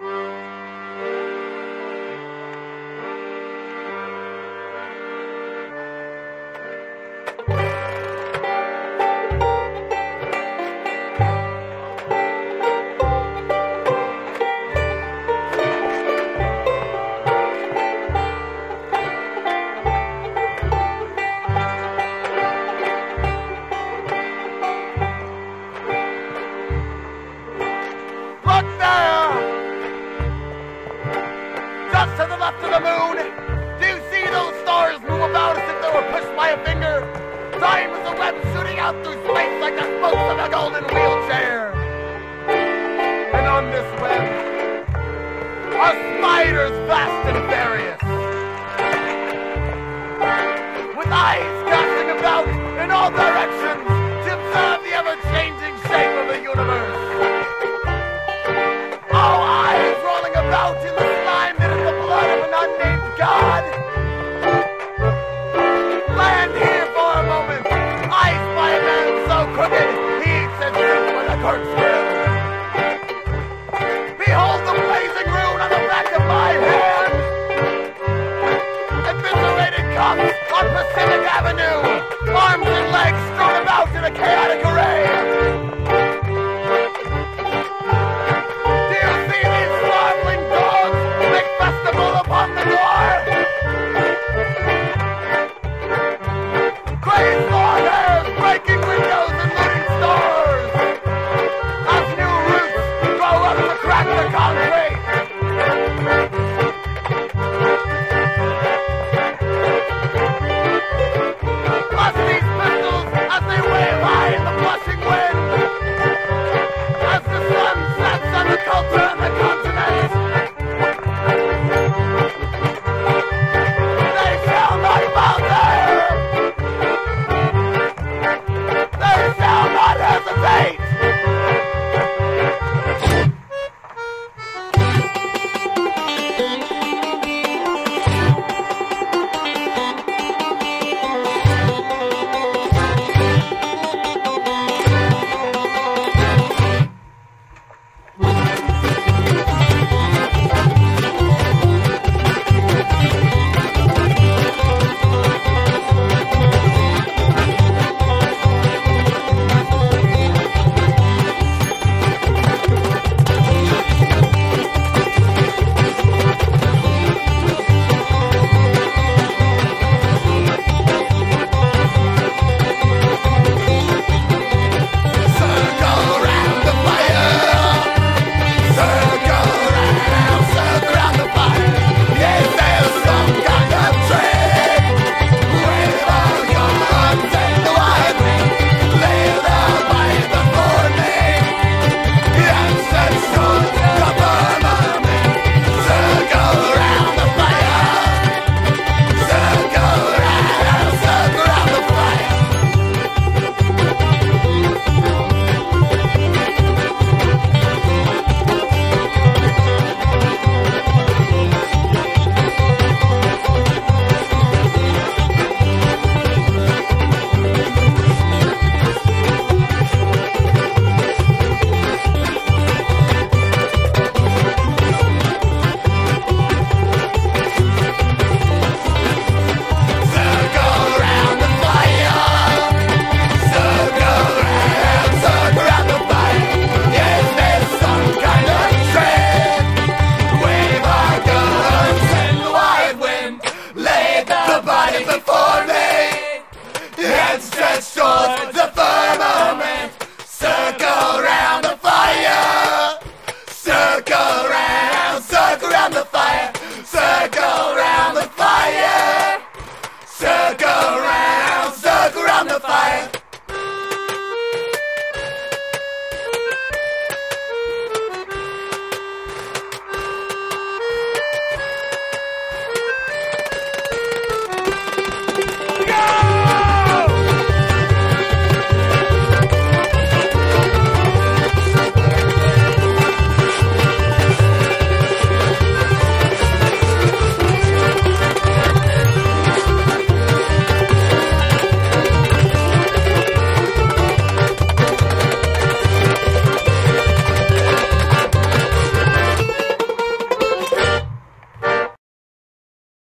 Look there! Just to the the moon! Do you see those stars move about as if they were pushed by a finger? Time is a web shooting out through space like the spokes of a golden wheelchair! And on this web are spiders vast and various! With eyes casting about in all directions here